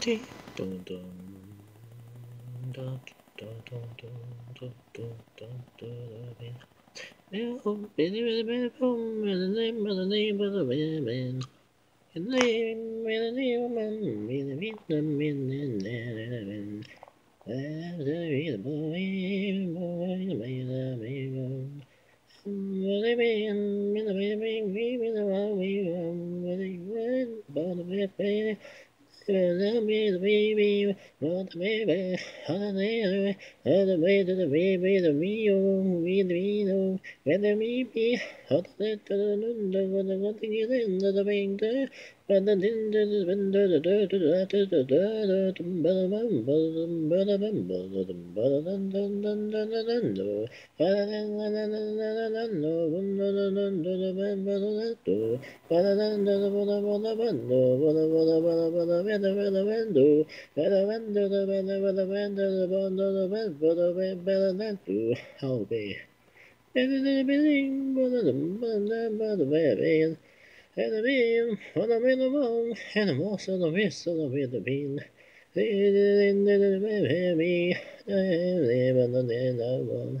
Dun, dun, dun, in the name of the name of the women. In the name of the name of the women. Thank you of the women. And the name of the name of the Help me man, Billy, Billy, Billy, Billy, Billy, There's a boy, boy, boy, boy, boy, Billy, Billy, Billy, Billy, Billy, Billy, Billy, Billy, Billy,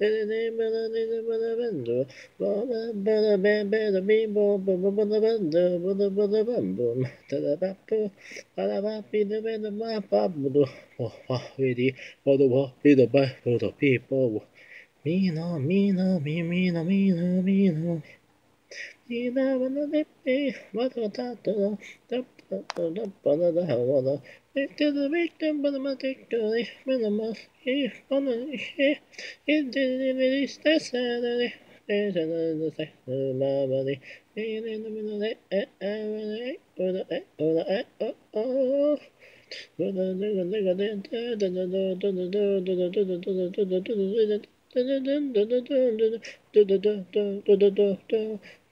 the baby, not the baby, the baby, the baby, the baby, the Mio, we the Mino, when the baby, hot the Nunda, when the nothing is in the winter, when the dinner is when the dirt, the dirt, the dirt, the bum, bum, bum, bum, bum, Oh, be. And the being, but the baby, and the beam, on the minimum, and the most of the rest of the bean. In the baby, I live on the one. people. Mino, mino, mi, mino, mino, mino. Mino, mino, mino, what a tato, tap, tap, tap, tap, tap, to the victim, but I'm take to the minimus, if on the ship, it didn't really stay Saturday. There's another thing, my body, being in the bana da havada. Bekle bekle bana mı tekrar işmenemez. İş bana işi indirir istersen hani.